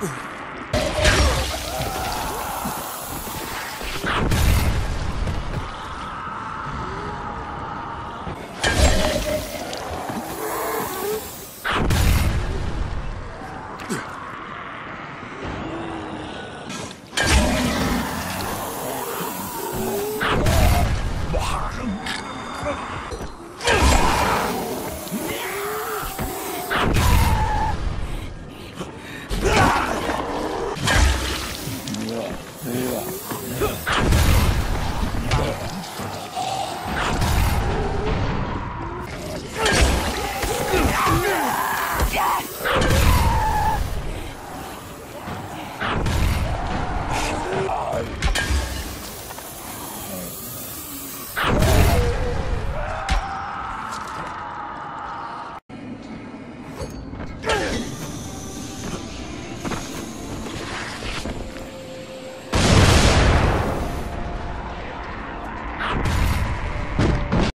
Bottom. Yeah!